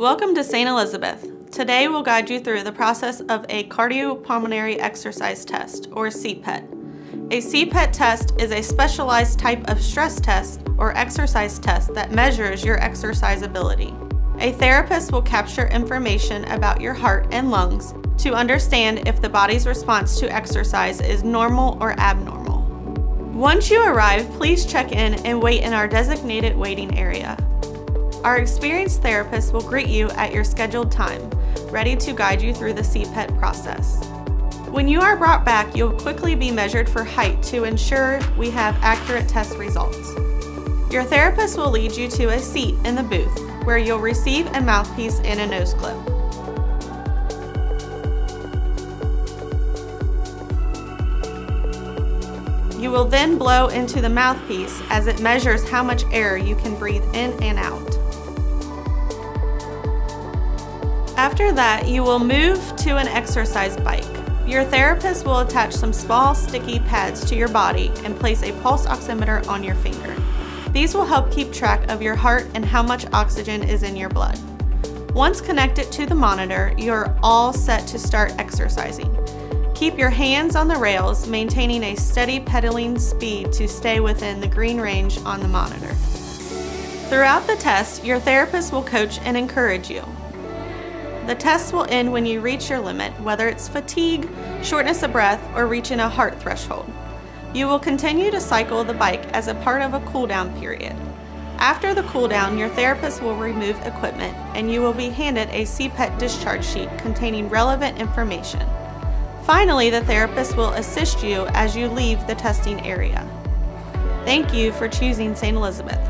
Welcome to St. Elizabeth. Today we'll guide you through the process of a cardiopulmonary exercise test, or CPET. A CPET test is a specialized type of stress test or exercise test that measures your exercise ability. A therapist will capture information about your heart and lungs to understand if the body's response to exercise is normal or abnormal. Once you arrive, please check in and wait in our designated waiting area. Our experienced therapist will greet you at your scheduled time, ready to guide you through the CPET process. When you are brought back, you'll quickly be measured for height to ensure we have accurate test results. Your therapist will lead you to a seat in the booth where you'll receive a mouthpiece and a nose clip. You will then blow into the mouthpiece as it measures how much air you can breathe in and out. After that, you will move to an exercise bike. Your therapist will attach some small sticky pads to your body and place a pulse oximeter on your finger. These will help keep track of your heart and how much oxygen is in your blood. Once connected to the monitor, you're all set to start exercising. Keep your hands on the rails, maintaining a steady pedaling speed to stay within the green range on the monitor. Throughout the test, your therapist will coach and encourage you. The test will end when you reach your limit, whether it's fatigue, shortness of breath, or reaching a heart threshold. You will continue to cycle the bike as a part of a cool down period. After the cool down, your therapist will remove equipment and you will be handed a CPET discharge sheet containing relevant information. Finally, the therapist will assist you as you leave the testing area. Thank you for choosing St. Elizabeth.